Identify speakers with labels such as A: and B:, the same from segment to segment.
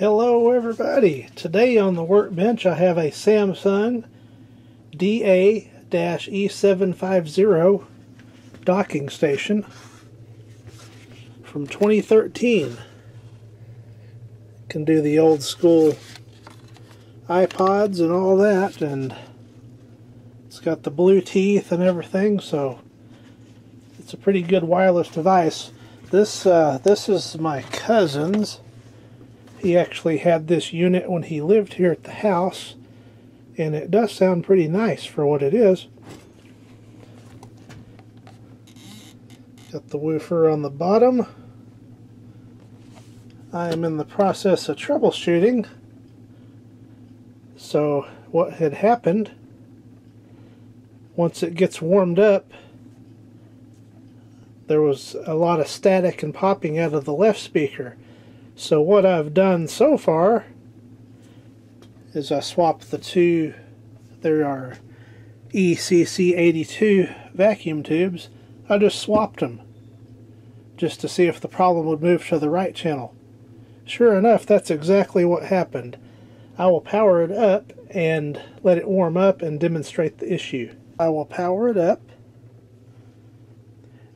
A: Hello everybody. Today on the workbench I have a Samsung DA-E750 docking station from 2013. Can do the old school iPods and all that and it's got the blue teeth and everything so it's a pretty good wireless device. This uh, this is my cousin's he actually had this unit when he lived here at the house, and it does sound pretty nice for what it is. Got the woofer on the bottom. I am in the process of troubleshooting. So what had happened, once it gets warmed up, there was a lot of static and popping out of the left speaker. So what I've done so far is I swapped the two, there are ECC82 vacuum tubes. I just swapped them just to see if the problem would move to the right channel. Sure enough, that's exactly what happened. I will power it up and let it warm up and demonstrate the issue. I will power it up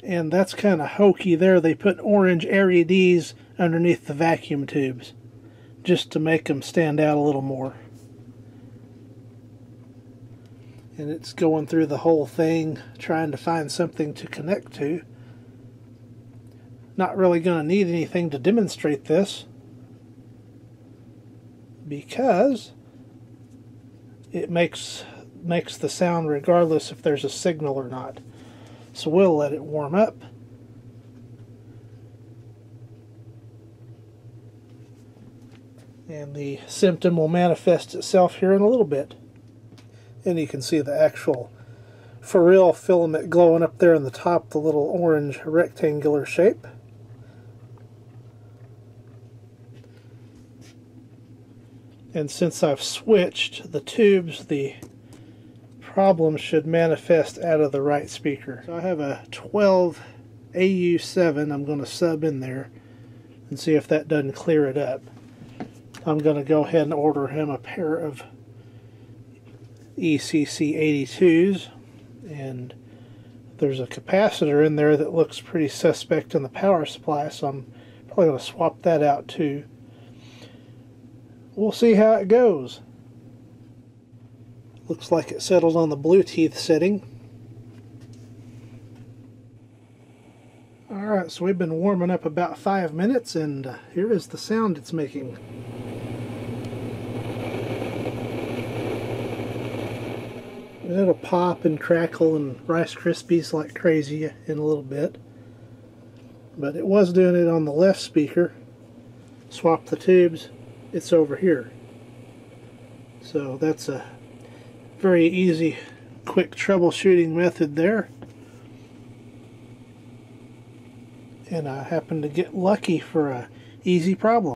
A: and that's kind of hokey there. They put orange LEDs underneath the vacuum tubes just to make them stand out a little more. And it's going through the whole thing trying to find something to connect to. Not really going to need anything to demonstrate this because it makes makes the sound regardless if there's a signal or not. So we'll let it warm up and the symptom will manifest itself here in a little bit. And you can see the actual for real filament glowing up there in the top, the little orange rectangular shape. And since I've switched the tubes, the problem should manifest out of the right speaker. So I have a 12 AU7 I'm going to sub in there and see if that doesn't clear it up. I'm going to go ahead and order him a pair of ECC 82s and there's a capacitor in there that looks pretty suspect in the power supply so I'm probably going to swap that out too. We'll see how it goes. Looks like it settled on the Bluetooth setting. Alright, so we've been warming up about five minutes and uh, here is the sound it's making. It'll pop and crackle and Rice Krispies like crazy in a little bit. But it was doing it on the left speaker. Swap the tubes, it's over here. So that's a very easy, quick troubleshooting method there. And I happened to get lucky for a easy problem.